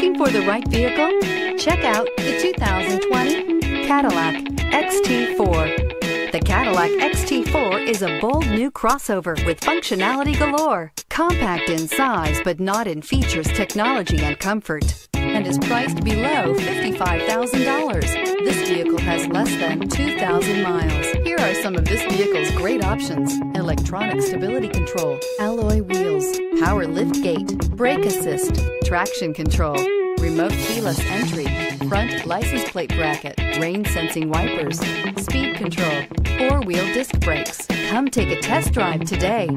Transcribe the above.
Looking for the right vehicle? Check out the 2020 Cadillac XT4. The Cadillac XT4 is a bold new crossover with functionality galore. Compact in size but not in features, technology, and comfort. And is priced below $55,000. This vehicle has less than 2,000 miles. Are some of this vehicle's great options. Electronic stability control, alloy wheels, power lift gate, brake assist, traction control, remote keyless entry, front license plate bracket, rain sensing wipers, speed control, four wheel disc brakes. Come take a test drive today.